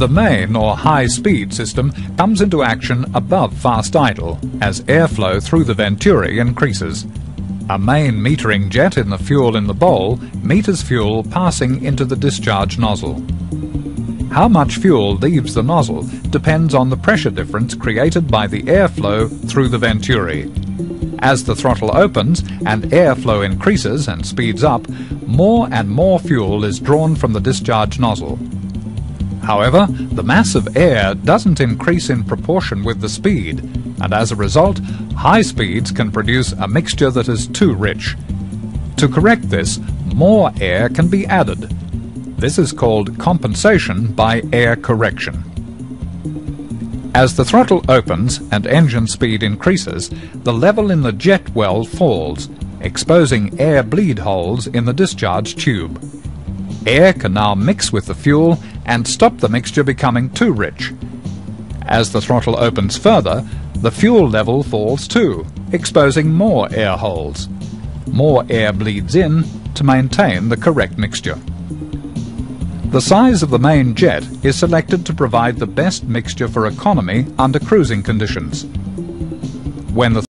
The main or high speed system comes into action above fast idle as airflow through the venturi increases. A main metering jet in the fuel in the bowl meters fuel passing into the discharge nozzle. How much fuel leaves the nozzle depends on the pressure difference created by the airflow through the venturi. As the throttle opens and airflow increases and speeds up, more and more fuel is drawn from the discharge nozzle. However, the mass of air doesn't increase in proportion with the speed, and as a result, high speeds can produce a mixture that is too rich. To correct this, more air can be added. This is called compensation by air correction. As the throttle opens and engine speed increases, the level in the jet well falls, exposing air bleed holes in the discharge tube. Air can now mix with the fuel and stop the mixture becoming too rich. As the throttle opens further, the fuel level falls too, exposing more air holes. More air bleeds in to maintain the correct mixture. The size of the main jet is selected to provide the best mixture for economy under cruising conditions. When the